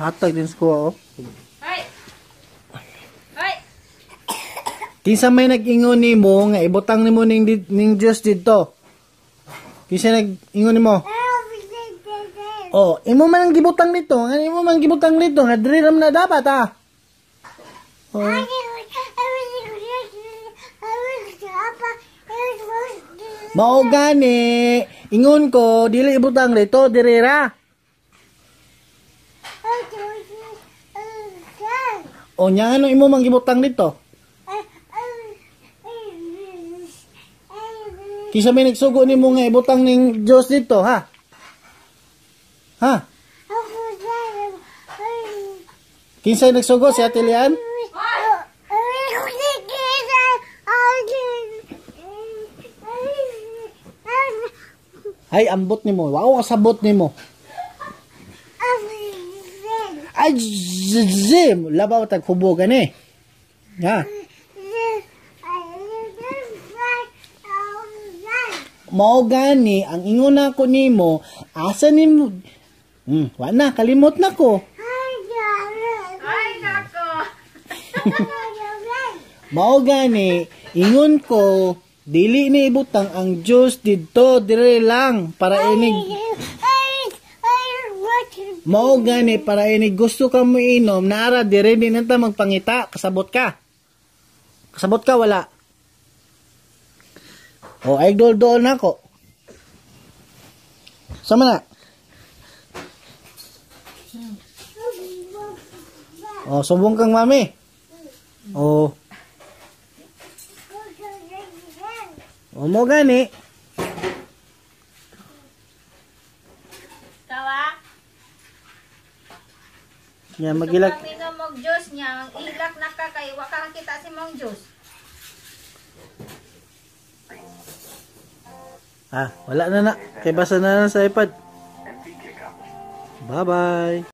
Hatag din ko oh. Hoy! Hoy! Kinsa may nag-ingon nimo nga ibutang nimo ning ning Dios didto? Kinsa nag-ingon nimo? Oh, imo man ang gibutang dito. Nga imo man gibutang dito. Nga diri na dapat ah. Oh. Mao gani. Ingon ko dili ibutang dito diri ra. O nya ano imo man gibutang dito? Kinsa may nagsugo nimo nga ibutang ning Dios dito ha? Ha? Kinsa nagsugo si Ate Lian? Ay ambot nimo. Wow kasabot nimo. Ay zim labaw tag hubogan eh. Ha? Mao gani ang ingon nako nimo asa nimo Hmm, wa na kalimot na ko. Ay, nako! Mao gani ingon ko dili ni ibutang ang Diyos didto dire lang para inig Mao gani para inig gusto ka mo inom nara dire din nanta magpangita kasabot ka. Kasabot ka wala. O ay dol dol na ko. Sama na. O sumbong kang mami. O o mo gani. Nya magilag Kami no mong Diyos niya, ang ilak na ka kay wakang kita si mong Diyos. Ah, wala na na. Kay basa na na sa iPad. Bye-bye.